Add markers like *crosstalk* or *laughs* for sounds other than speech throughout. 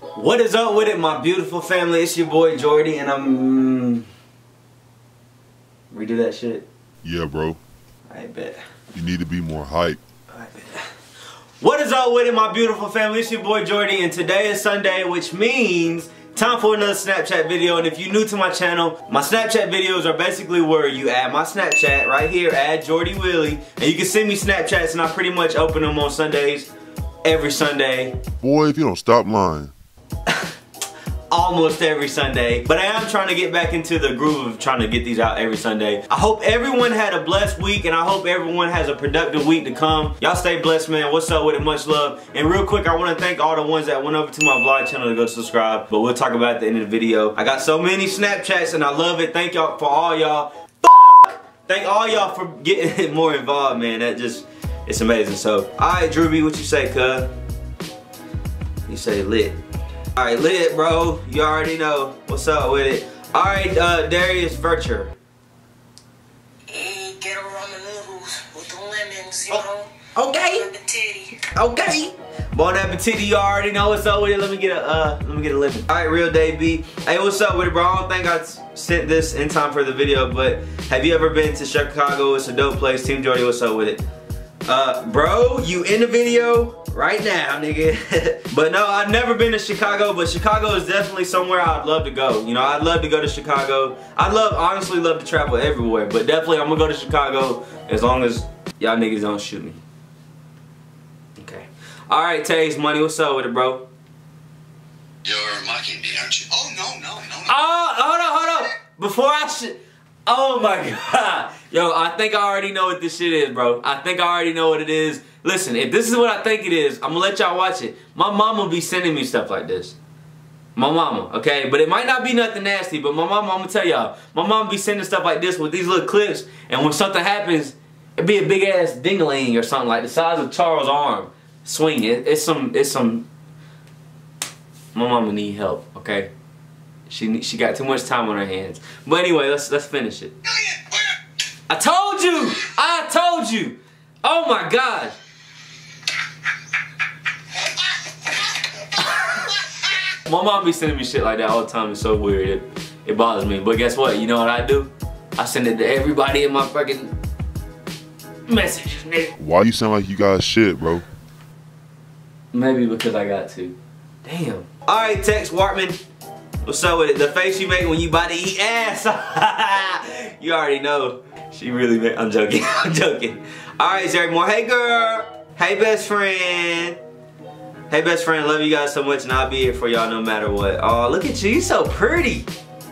What is up with it, my beautiful family? It's your boy Jordy, and I'm. Mm, redo that shit? Yeah, bro. I bet. You need to be more hype. I bet. What is up with it, my beautiful family? It's your boy Jordy, and today is Sunday, which means time for another Snapchat video. And if you're new to my channel, my Snapchat videos are basically where you add my Snapchat right here, add Jordy Willie, and you can send me Snapchats, and I pretty much open them on Sundays, every Sunday. Boy, if you don't stop lying. *laughs* almost every Sunday. But I am trying to get back into the groove of trying to get these out every Sunday. I hope everyone had a blessed week and I hope everyone has a productive week to come. Y'all stay blessed, man. What's up with it? Much love. And real quick, I want to thank all the ones that went over to my vlog channel to go subscribe. But we'll talk about at the end of the video. I got so many Snapchats and I love it. Thank y'all for all y'all. Thank all y'all for getting *laughs* more involved, man. That just, it's amazing. So, all right, Drewby, what you say, cuz? You say lit. All right, lit, bro. You already know what's up with it. All right, uh, Darius Virture. Hey, get a ramen noodles with the lemons, you know. Okay. Okay. Bon appetit, you already know what's up with it. Let me get a uh, let me get a lemon. All right, real Dave B. Hey, what's up with it, bro? I don't think I sent this in time for the video, but have you ever been to Chicago? It's a dope place. Team Jordy, what's up with it? Uh, bro, you in the video right now, nigga. *laughs* but no, I've never been to Chicago, but Chicago is definitely somewhere I'd love to go. You know, I'd love to go to Chicago. I'd love, honestly love to travel everywhere, but definitely I'm gonna go to Chicago as long as y'all niggas don't shoot me. Okay. All right, Taze Money, what's up with it, bro? You're mocking me, aren't you? Oh, no, no, no, no. Oh, hold on, hold on. Before I should. Oh my *laughs* god. Yo, I think I already know what this shit is, bro. I think I already know what it is. Listen, if this is what I think it is, I'm gonna let y'all watch it. My mama be sending me stuff like this. My mama, okay? But it might not be nothing nasty, but my mama, I'm gonna tell y'all, my mama be sending stuff like this with these little clips, and when something happens, it be a big ass dingling or something like the size of Charles' arm swinging. It, it's some, it's some. My mama need help, okay? She she got too much time on her hands. But anyway, let's let's finish it. I told you! I told you! Oh my god! My mom be sending me shit like that all the time. It's so weird. It, it bothers me. But guess what? You know what I do? I send it to everybody in my fucking messages, nigga. Why you sound like you got shit, bro? Maybe because I got to. Damn. Alright, Tex Wartman. What's up with it? The face you make when you about to eat ass. *laughs* you already know. She really I'm joking. *laughs* I'm joking. Alright, Zary Moore. Hey girl. Hey best friend. Hey best friend, love you guys so much and I'll be here for y'all no matter what. Oh, look at you. You so pretty.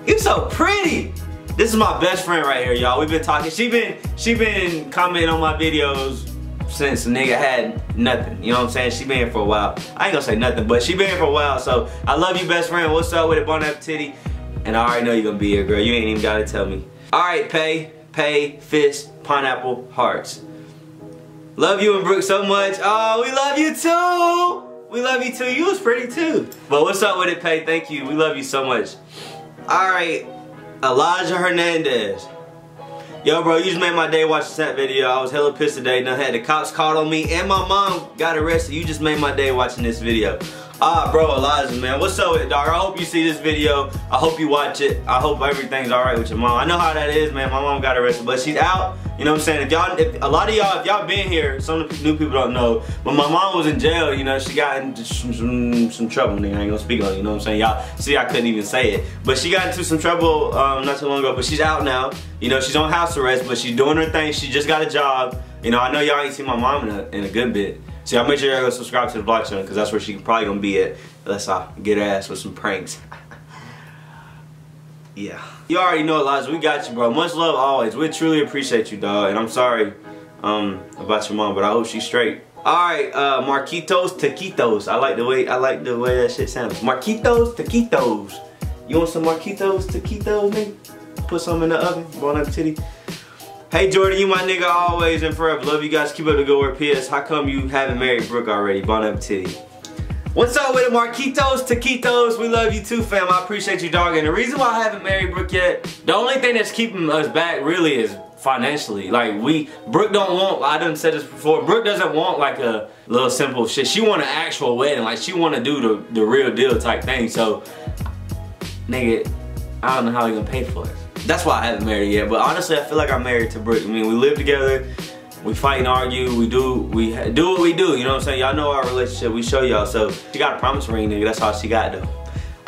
You so pretty. This is my best friend right here, y'all. We've been talking. She been she been commenting on my videos since nigga had nothing. You know what I'm saying? She been here for a while. I ain't gonna say nothing, but she been here for a while. So I love you, best friend. What's up with it, Bon Appetit? And I already know you're gonna be here, girl. You ain't even gotta tell me. All right, pay, pay, fist, pineapple, hearts. Love you and Brooke so much. Oh, we love you too. We love you too. You was pretty too. But what's up with it, Pay? Thank you. We love you so much. All right, Elijah Hernandez. Yo, bro, you just made my day watching that video. I was hella pissed today. Now had the cops called on me and my mom got arrested. You just made my day watching this video. Ah, bro, Elijah, man. What's up with it, dog? I hope you see this video. I hope you watch it. I hope everything's all right with your mom. I know how that is, man. My mom got arrested, but she's out. You know what I'm saying? If y'all, if a lot of y'all, if y'all been here, some of the new people don't know. But my mom was in jail. You know, she got into some some, some trouble. Nigga, I ain't gonna speak on it. You know what I'm saying? Y'all see, I couldn't even say it. But she got into some trouble um, not too long ago. But she's out now. You know, she's on house arrest, but she's doing her thing. She just got a job. You know, I know y'all ain't seen my mom in a, in a good bit. So y'all make sure y'all go subscribe to the vlog channel because that's where she probably gonna be at. Unless I get her ass with some pranks. *laughs* yeah. You already know, Elijah. We got you, bro. Much love always. We truly appreciate you, dog. And I'm sorry um, about your mom, but I hope she's straight. All right, uh, Marquitos Taquitos. I like the way I like the way that shit sounds. Marquitos Taquitos. You want some Marquitos Taquitos, nigga? Put some in the oven. Bon appetit. Hey Jordan, you my nigga always and forever. Love you guys. Keep up the good work. P.S. How come you haven't married Brooke already? Bon appetit. What's up with it, Marquitos, Taquitos? We love you too, fam. I appreciate you, dog. And the reason why I haven't married Brooke yet, the only thing that's keeping us back really is financially. Like we, Brooke don't want. I done said this before. Brooke doesn't want like a little simple shit. She want an actual wedding. Like she want to do the the real deal type thing. So, nigga, I don't know how we gonna pay for it. That's why I haven't married yet. But honestly, I feel like I'm married to Brooke. I mean, we live together. We fight and argue. We do we do what we do. You know what I'm saying? Y'all know our relationship. We show y'all. So she got a promise ring, nigga. That's all she got though.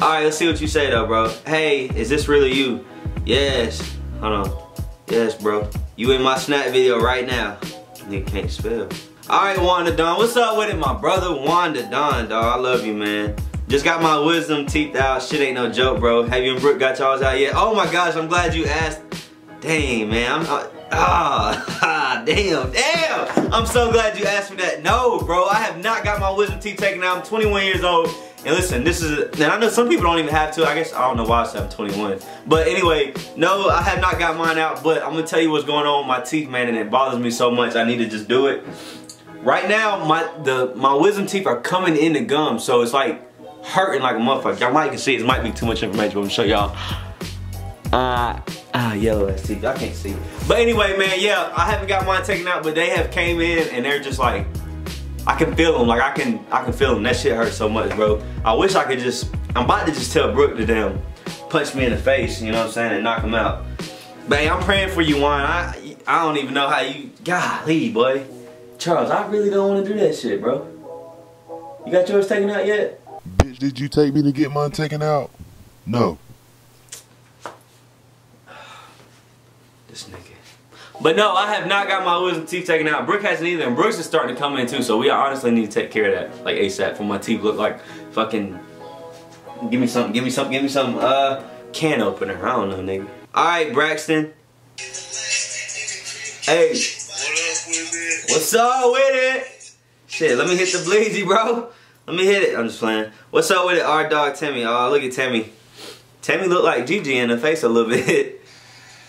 All right, let's see what you say though, bro. Hey, is this really you? Yes. Hold on. Yes, bro. You in my snap video right now. Nigga can't spell. All right, Wanda Don. What's up with it, my brother Wanda Don, dog? I love you, man. Just got my wisdom teeth out. Shit ain't no joke, bro. Have you and Brooke got y'all's out yet? Oh my gosh, I'm glad you asked. Dang, man. I'm ah, *laughs* damn, damn. I'm so glad you asked me that. No, bro, I have not got my wisdom teeth taken out. I'm 21 years old. And listen, this is, and I know some people don't even have to. I guess, I don't know why I said I'm 21. But anyway, no, I have not got mine out. But I'm going to tell you what's going on with my teeth, man. And it bothers me so much. I need to just do it. Right now, my the my wisdom teeth are coming in the gum. So it's like hurting like a motherfucker. Y'all might can see it. Might be too much information. But I'm to show y'all. Uh, ah, yellow ass teeth. I can't see. But anyway, man, yeah, I haven't got mine taken out, but they have came in and they're just like, I can feel them. Like I can, I can feel them. That shit hurts so much, bro. I wish I could just. I'm about to just tell Brooke to damn punch me in the face. You know what I'm saying, and knock him out. But I'm praying for you, Juan. I, I don't even know how you. Golly, boy. Charles, I really don't want to do that shit, bro. You got yours taken out yet? Bitch, did you take me to get mine taken out? No. This nigga. But no, I have not got my wisdom teeth taken out. Brooke hasn't either, and Brooks is starting to come in too. So we honestly need to take care of that, like ASAP. For my teeth look like fucking. Give me some. Give me some. Give me some. Uh, can opener. I don't know, nigga. All right, Braxton. Hey. What's up with it? Shit, let me hit the bleezy, bro. Let me hit it. I'm just playing. What's up with it, our dog Timmy? Oh, look at Timmy. Timmy look like Gigi in the face a little *laughs* bit.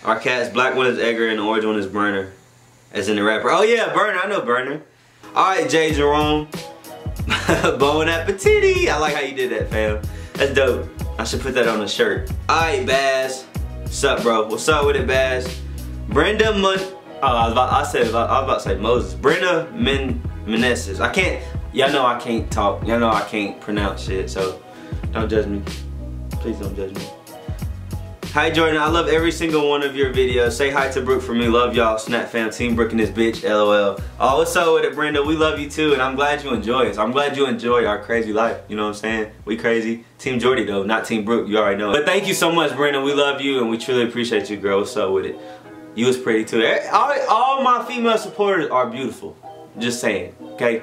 Our cat's black one is Edgar and the orange one is Berner. As in the rapper. Oh yeah, Berner. I know Berner. Alright, Jay Jerome. *laughs* bon appetit. I like how you did that, fam. That's dope. I should put that on a shirt. Alright, Baz. What's up, bro? What's up with it, Baz? Brenda Mon... Oh, I was about, I said, I was about to say Moses. Brenda Men Meneses. I can't... Y'all know I can't talk. Y'all know I can't pronounce shit, so don't judge me. Please don't judge me. Hi Jordan, I love every single one of your videos. Say hi to Brooke for me. Love y'all. Snap fam, Team Brooke and this bitch, LOL. Oh, what's up with it, Brenda? We love you too, and I'm glad you enjoy it. I'm glad you enjoy our crazy life. You know what I'm saying? We crazy. Team Jordy though, not Team Brooke. You already know. But thank you so much, Brenda. We love you, and we truly appreciate you, girl. What's up with it? You was pretty too. Eh, all, all my female supporters are beautiful. Just saying, okay?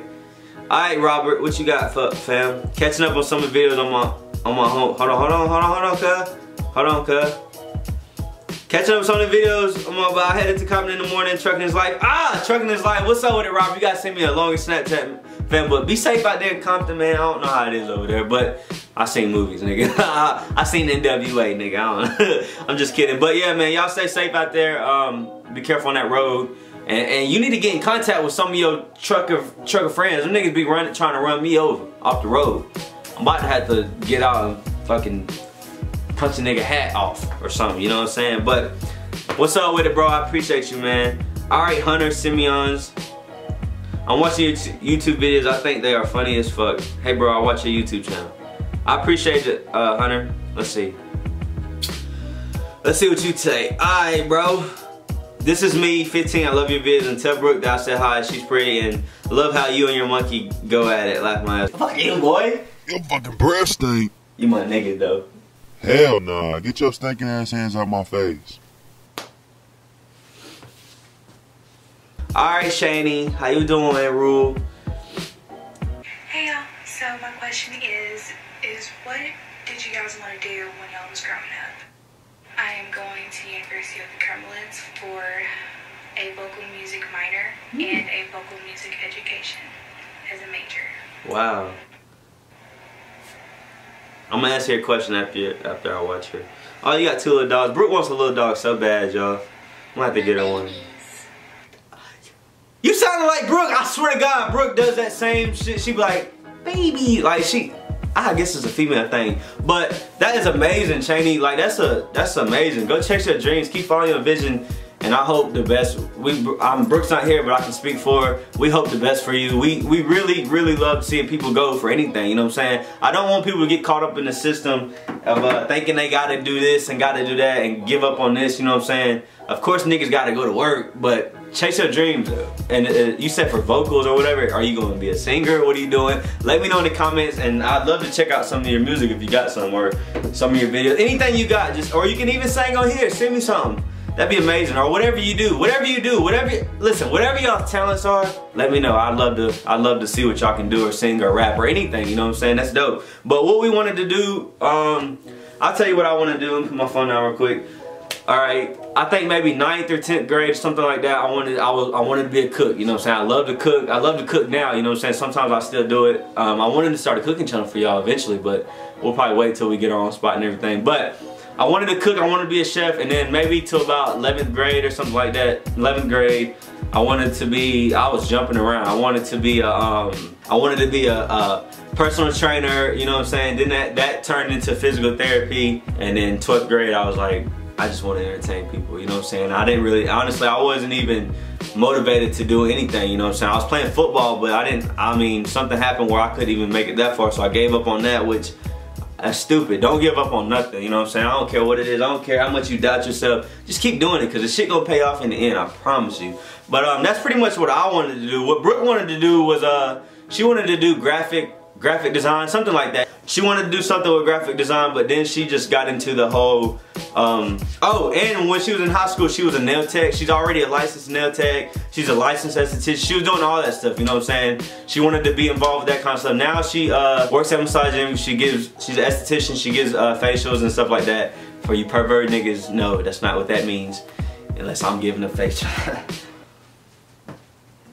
All right, Robert, what you got, for, fam? Catching up on some of the videos on my on my home. Hold on, hold on, hold on, hold on, cuz. Hold on, cuz. Catching up on some of the videos. I'm about headed to Compton in the morning, trucking his life. Ah, trucking his life. What's up with it, Rob? You gotta send me a longer Snapchat, fam. But be safe out there in Compton, man. I don't know how it is over there, but I seen movies, nigga. *laughs* I seen NWA, nigga. I don't. *laughs* I'm just kidding. But yeah, man, y'all stay safe out there. Um, be careful on that road. And, and, you need to get in contact with some of your trucker trucker friends. Them niggas be running, trying to run me over off the road. I'm about to have to get out and fucking punch a nigga hat off or something, you know what I'm saying? But what's up with it, bro? I appreciate you, man. All right, Hunter Simeons. I'm watching your YouTube videos. I think they are funny as fuck. Hey, bro, I watch your YouTube channel. I appreciate it, uh, Hunter. Let's see. Let's see what you say. All right, bro. This is me, 15. I love your videos. And tell Brooke that I said hi. She's pretty. And love how you and your monkey go at it. Laugh my ass. Fuck you, boy. Your fucking breath stink. You my nigga, though. Hell nah. Get your stinking ass hands out my face. Alright, Shani. How you doing, Rule? Hey y'all. So my question is, is what did you guys want to do when y'all was growing up? I am going to University of the Cumberlands for a vocal music minor mm. and a vocal music education as a major. Wow. I'm gonna ask you a question after after I watch her. Oh, you got two little dogs. Brooke wants a little dog so bad, y'all. I'm gonna have to get her one. You sounded like Brooke. I swear to God, Brooke does that same shit. She be like, baby, like she. I guess it's a female thing, but that is amazing, Cheney. Like that's a that's amazing. Go chase your dreams, keep following your vision, and I hope the best. We, I'm Brooks not here, but I can speak for. her. We hope the best for you. We we really really love seeing people go for anything. You know what I'm saying? I don't want people to get caught up in the system of uh, thinking they got to do this and got to do that and give up on this. You know what I'm saying? Of course, niggas got to go to work, but chase your dreams. And uh, you said for vocals or whatever, are you going to be a singer? What are you doing? Let me know in the comments, and I'd love to check out some of your music if you got some or some of your videos. Anything you got, just or you can even sing on here. Send me something. That'd be amazing. Or whatever you do, whatever you do, whatever. You, listen, whatever y'all talents are, let me know. I'd love to. I'd love to see what y'all can do, or sing, or rap, or anything. You know what I'm saying? That's dope. But what we wanted to do, um, I'll tell you what I want to do. Put my phone down real quick. All right, I think maybe ninth or tenth grade, something like that. I wanted, I was, I wanted to be a cook. You know what I'm saying? I love to cook. I love to cook now. You know what I'm saying? Sometimes I still do it. Um, I wanted to start a cooking channel for y'all eventually, but we'll probably wait till we get our own spot and everything. But I wanted to cook. I wanted to be a chef, and then maybe till about 11th grade or something like that. 11th grade, I wanted to be. I was jumping around. I wanted to be a. Um, I wanted to be a, a personal trainer. You know what I'm saying? Then that that turned into physical therapy, and then 12th grade, I was like. I just want to entertain people, you know what I'm saying? I didn't really, honestly, I wasn't even motivated to do anything, you know what I'm saying? I was playing football, but I didn't, I mean, something happened where I couldn't even make it that far, so I gave up on that, which, that's stupid. Don't give up on nothing, you know what I'm saying? I don't care what it is, I don't care how much you doubt yourself, just keep doing it, because the shit gonna pay off in the end, I promise you. But um, that's pretty much what I wanted to do. What Brooke wanted to do was, uh, she wanted to do graphic graphic design, something like that. She wanted to do something with graphic design, but then she just got into the whole, um, oh, and when she was in high school, she was a nail tech. She's already a licensed nail tech. She's a licensed esthetician. She was doing all that stuff, you know what I'm saying? She wanted to be involved with that kind of stuff. Now she uh, works at a Massage Gym. She gives, she's an esthetician. She gives uh, facials and stuff like that. For you pervert niggas, no, that's not what that means. Unless I'm giving a facial. *laughs*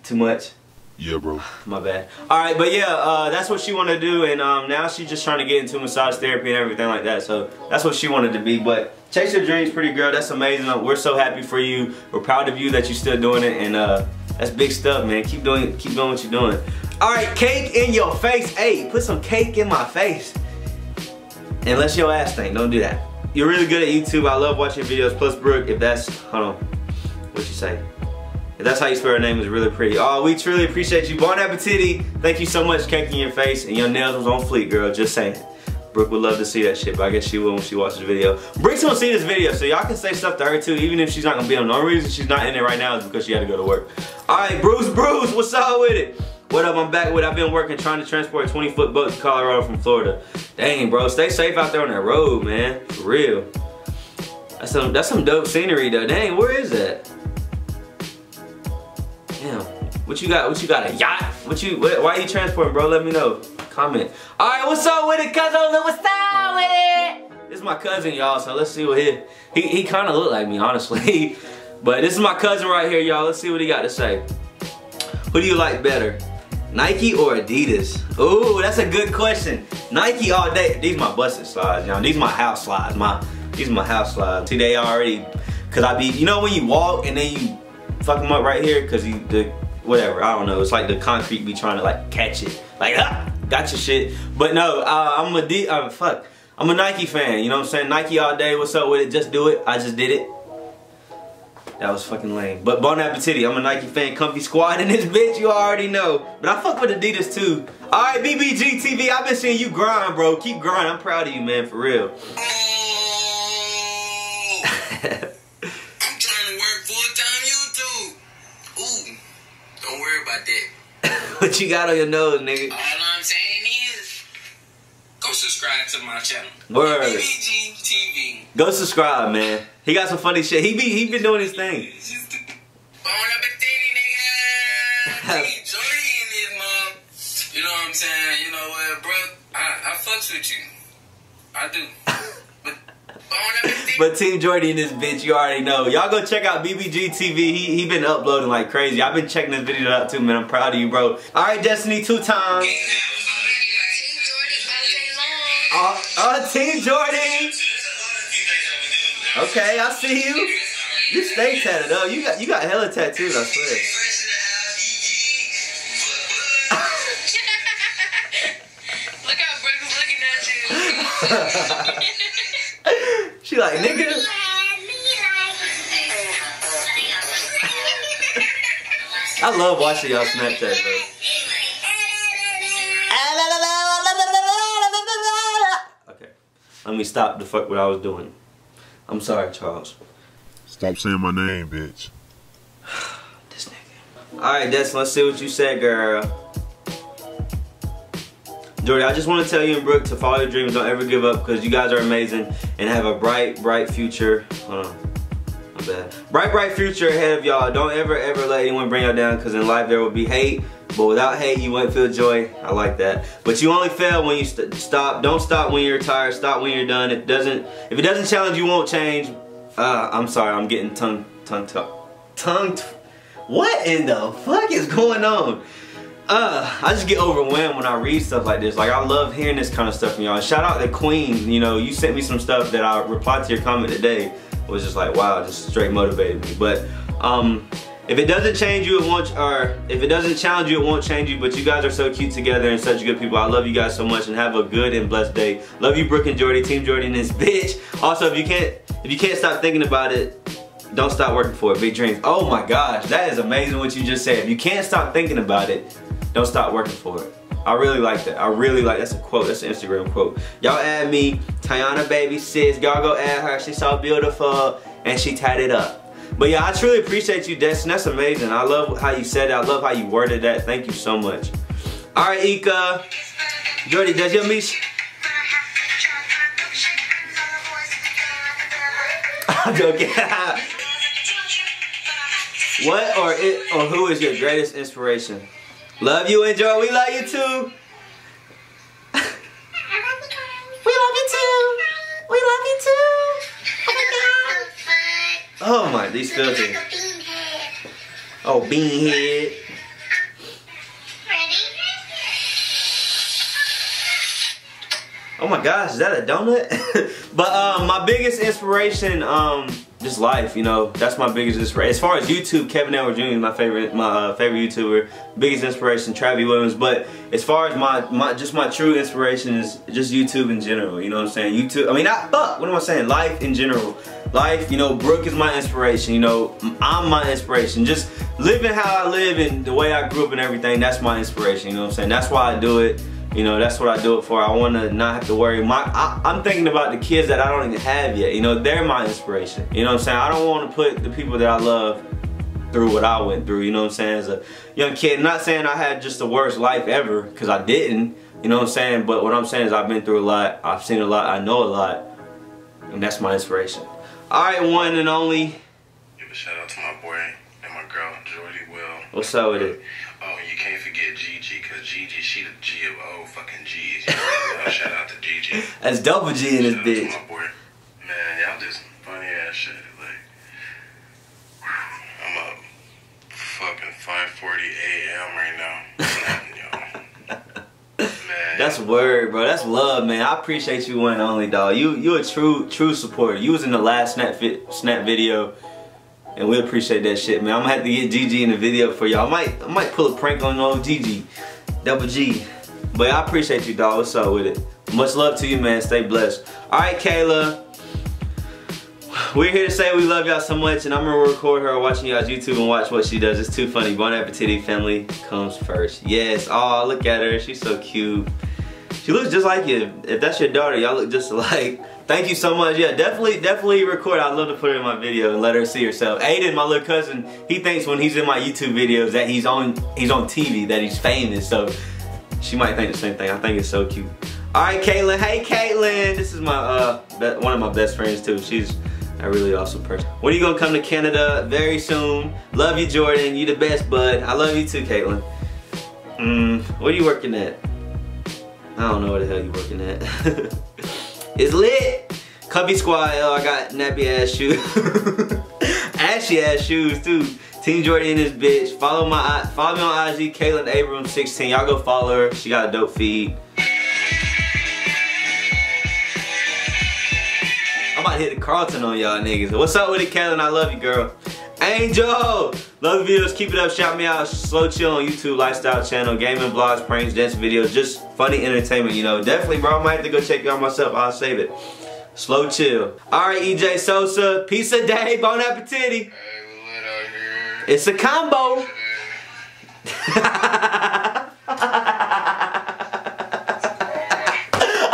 Too much? Yeah, bro. My bad. All right, but yeah, uh, that's what she wanted to do, and um, now she's just trying to get into massage therapy and everything like that. So that's what she wanted to be. But chase your dreams, pretty girl. That's amazing. We're so happy for you. We're proud of you that you're still doing it, and uh, that's big stuff, man. Keep doing, keep doing what you're doing. All right, cake in your face. Hey, put some cake in my face. Unless your ass thing, don't do that. You're really good at YouTube. I love watching videos. Plus, Brooke, if that's, hold on, what you say? That's how you spell her name, is really pretty. Oh, we truly appreciate you. Bon appetit. Thank you so much, cake in your face. And your nails was on fleek, girl. Just saying. Brooke would love to see that shit, but I guess she will when she watches the video. Brooke's gonna see this video, so y'all can say stuff to her too, even if she's not gonna be on. The only reason she's not in it right now is because she had to go to work. Alright, Bruce, Bruce, what's up with it? What up, I'm back with I've been working trying to transport a 20 foot boat to Colorado from Florida. Dang, bro, stay safe out there on that road, man. For real. That's some, that's some dope scenery though. Dang, where is that? What you got? What you got? A yacht? What you? What, why are you transporting, bro? Let me know. Comment. All right, what's up with it, cousin? What's up with it? This is my cousin, y'all. So let's see what he he, he kind of look like me, honestly. *laughs* but this is my cousin right here, y'all. Let's see what he got to say. Who do you like better? Nike or Adidas? Ooh, that's a good question. Nike all day. These my busted slides, y'all. These my house slides. My these my house slides. See, they already, cause I be, you know when you walk and then you fuck them up right here, cause you the whatever. I don't know. It's like the concrete be trying to like catch it. Like ah, got your shit. But no, uh, I'm a D. Uh, fuck. I'm a Nike fan. You know what I'm saying? Nike all day. What's up with it? Just do it. I just did it. That was fucking lame. But Bon Appetit, I'm a Nike fan. Comfy squad in this *laughs* bitch, you already know. But I fuck with Adidas too. Alright, BBG TV, I've been seeing you grind, bro. Keep grinding. I'm proud of you, man, for real. Don't worry about that. *laughs* what you got on your nose, nigga? All I'm saying is, go subscribe to my channel. Word. BBG TV. Go subscribe, man. He got some funny shit. He be he been doing his thing. Bon appetit, nigga. *laughs* Jordy in this mom. You know what I'm saying? You know what, bro? I, I fucks with you. I do. But bon appetit. But Team Jordy in this bitch, you already know. Y'all go check out BBG TV. He he been uploading like crazy. I've been checking his videos out too, man. I'm proud of you, bro. All right, Destiny, two times. Uh, uh, Team Jordy. Okay, I see you. You stay tatted up. You got you got hella tattoos, I swear. *laughs* Look how Brooke is looking at you. *laughs* *laughs* She like, nigga. I love watching y'all Snapchat, bro. Okay. Let me stop the fuck what I was doing. I'm sorry, Charles. Stop saying my name, bitch. *sighs* this nigga. Alright, Des, let's see what you said, girl. Jordy, I just want to tell you and Brooke to follow your dreams. Don't ever give up because you guys are amazing and have a bright, bright future. Hold on. My bad. Bright, bright future ahead of y'all. Don't ever, ever let anyone bring y'all down because in life there will be hate. But without hate, you won't feel joy. I like that. But you only fail when you st stop. Don't stop when you're tired. Stop when you're done. It doesn't, if it doesn't challenge, you won't change. Uh, I'm sorry. I'm getting tongue, tongue, tongue, tongue. What in the fuck is going on? Uh, I just get overwhelmed when I read stuff like this. Like I love hearing this kind of stuff from y'all. Shout out to Queen. You know, you sent me some stuff that I replied to your comment today. It was just like, wow, just straight motivated me. But um, if it doesn't change you, it won't, or if it doesn't challenge you, it won't change you. But you guys are so cute together and such good people. I love you guys so much and have a good and blessed day. Love you, Brooke and Jordy, Team Jordy and this *laughs* bitch. Also, if you can't, if you can't stop thinking about it, don't stop working for it. Big dreams. Oh my gosh, that is amazing what you just said. If you can't stop thinking about it, don't stop working for it. I really like that. I really like, that's a quote, that's an Instagram quote. Y'all add me, Tiana baby sis, y'all go add her. She's so beautiful and she tied it up. But yeah, I truly appreciate you, Destin. That's amazing. I love how you said it. I love how you worded that. Thank you so much. All right, Ika. Jordy, does your meet? *laughs* *laughs* What or it or who is your greatest inspiration? Love you, enjoy. We love you too. we love you too. We love you too. Oh my. Oh these filthy. Oh, beanhead. Oh my gosh, is that a donut? *laughs* but um, my biggest inspiration, um, just life, you know. That's my biggest inspiration. As far as YouTube, Kevin Edwards Jr. is my favorite, my uh, favorite YouTuber. Biggest inspiration, Travis Williams. But as far as my, my, just my true inspiration is just YouTube in general. You know what I'm saying? YouTube. I mean, not fuck. What am I saying? Life in general. Life. You know, Brooke is my inspiration. You know, I'm my inspiration. Just living how I live and the way I grew up and everything. That's my inspiration. You know what I'm saying? That's why I do it. You know, that's what I do it for. I want to not have to worry. My, I, am thinking about the kids that I don't even have yet. You know, they're my inspiration. You know what I'm saying? I don't want to put the people that I love through what I went through. You know what I'm saying? As a young kid, not saying I had just the worst life ever, because I didn't. You know what I'm saying? But what I'm saying is I've been through a lot. I've seen a lot. I know a lot. And that's my inspiration. All right, one and only. Give a shout out to my boy and my girl, Jordy Will. What's up with it? Oh, you can't forget Gigi, because Gigi, she the G of fucking G's. You know, *laughs* shout out to Gigi. That's double G in this Shout bitch. my boy. Man, y'all just funny ass shit. Like, I'm up fucking 5:40 a.m. right now. *laughs* Man, That's word, bro. That's love, man. I appreciate you one and only, dog. You you a true true supporter. You was in the last snap fit, snap video, and we appreciate that shit, man. I'm gonna have to get Gigi in the video for y'all. I might I might pull a prank on old Gigi, double G. But I appreciate you, dog. What's up with it? Much love to you, man. Stay blessed. All right, Kayla. We're here to say we love y'all so much, and I'm gonna record her watching y'all's YouTube and watch what she does. It's too funny. Bon appetit, family comes first. Yes. Oh, look at her. She's so cute. She looks just like you. If that's your daughter, y'all look just *laughs* alike. Thank you so much. Yeah, definitely, definitely record. I'd love to put her in my video and let her see herself. Aiden, my little cousin, he thinks when he's in my YouTube videos that he's on he's on TV, that he's famous. So she might think the same thing. I think it's so cute. All right, Caitlin. Hey, Caitlin. This is my uh one of my best friends too. She's a really awesome person. When are you gonna come to Canada? Very soon. Love you, Jordan. You the best, bud. I love you too, Caitlin. Mm, are you working at? I don't know what the hell you working at. *laughs* it's lit. Cubby Squad, I got nappy ass shoes. *laughs* Ashy ass shoes too. Team Jordan in this bitch. Follow my follow me on IG, Caitlin Abrams 16. Y'all go follow her. She got a dope feed. I'm about to hit the Carlton on y'all niggas. What's up with it, Caitlin? I love you, girl. Angel! Love the videos, keep it up, shout me out. Slow Chill on YouTube, lifestyle channel, gaming vlogs, pranks, dance videos, just funny entertainment, you know. Definitely, bro, I might have to go check it out myself. I'll save it. Slow Chill. Alright, EJ Sosa, peace a day, bon appetit. It's a combo. *laughs*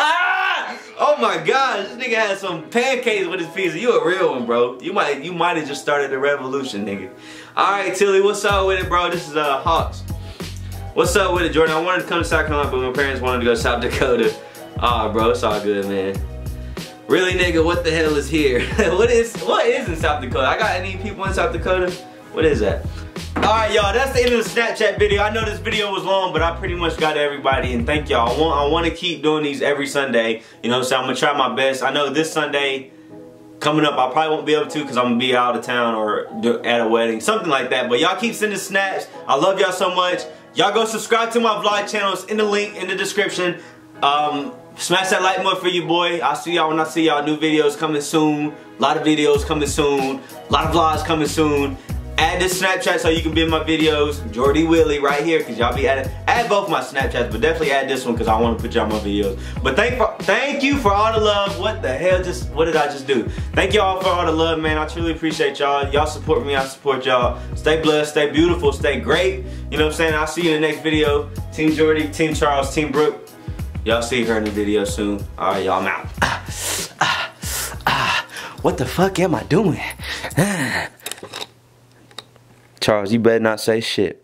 Ah! Oh my gosh, this nigga had some pancakes with his pizza. You a real one, bro. You might you might have just started a revolution, nigga. Alright, Tilly, what's up with it, bro? This is uh Hawks. What's up with it, Jordan? I wanted to come to South Carolina, but my parents wanted to go to South Dakota. Ah, bro, it's all good, man. Really, nigga, what the hell is here? *laughs* what is what is in South Dakota? I got any people in South Dakota? What is that? Alright, y'all, that's the end of the Snapchat video. I know this video was long, but I pretty much got everybody, and thank y'all. I want, I want to keep doing these every Sunday. You know, so I'm to try my best. I know this Sunday coming up, I probably won't be able to because I'm to be out of town or at a wedding, something like that. But y'all keep sending snaps. I love y'all so much. Y'all go subscribe to my vlog channels in the link in the description. Um, smash that like button for you, boy. I'll see y'all when I see y'all. New videos coming soon. A lot of videos coming soon. A lot of vlogs coming soon. Add this Snapchat so you can be in my videos. Jordy Willie right here because y'all be adding. Add both my Snapchats, but definitely add this one because I want to put y'all my videos. But thank for, thank you for all the love. What the hell just, what did I just do? Thank y'all for all the love, man. I truly appreciate y'all. Y'all support me, I support y'all. Stay blessed, stay beautiful, stay great. You know what I'm saying? I'll see you in the next video. Team Jordy, Team Charles, Team Brooke. Y'all see her in the video soon. All right, y'all, I'm out. *sighs* Ah, ah, ah. What the fuck am I doing? *sighs* Charles, you better not say shit.